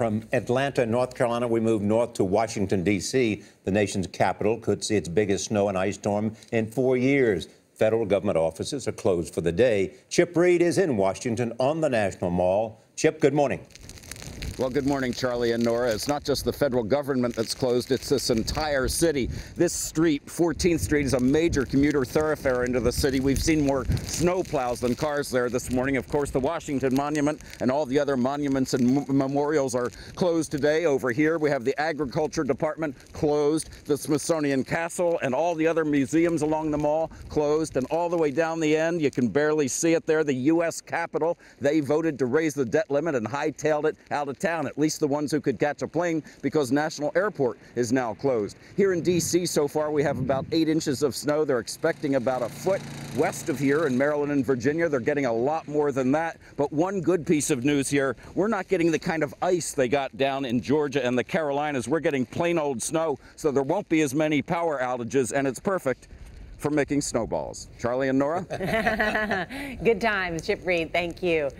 from Atlanta, North Carolina, we move north to Washington, D.C. The nation's capital could see its biggest snow and ice storm in four years. Federal government offices are closed for the day. Chip Reid is in Washington on the National Mall. Chip, good morning. Well, good morning, Charlie and Norah. It's not just the federal government that's closed, it's this entire city. This street, 14th Street, is a major commuter thoroughfare into the city. We've seen more snow plows than cars there this morning. Of course, the Washington Monument and all the other monuments and memorials are closed today. Over here, we have the Agriculture Department closed, the Smithsonian Castle and all the other museums along the mall closed, and all the way down the end, you can barely see it there, the U.S. Capitol. They voted to raise the debt limit and hightailed it out of town town, at least the ones who could catch a plane because National Airport is now closed. Here in D.C. so far, we have about eight inches of snow. They're expecting about a foot west of here in Maryland and Virginia. They're getting a lot more than that. But one good piece of news here, we're not getting the kind of ice they got down in Georgia and the Carolinas. We're getting plain old snow, so there won't be as many power outages, and it's perfect for making snowballs. Charlie and Norah? Good times, Chip Reid. Thank you.